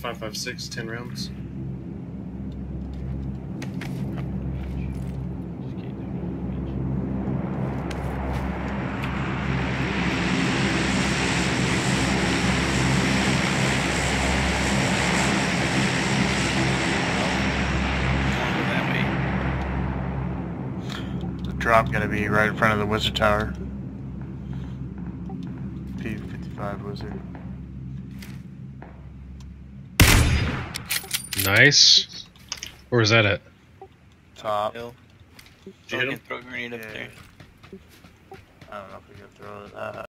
556, 10 rounds. The drop gonna be right in front of the wizard tower. P55 wizard. Nice. Or is that it? Top. Hill. Did you hit him? Throw a grenade up Yeah. there. I don't know if we can throw it. Uh,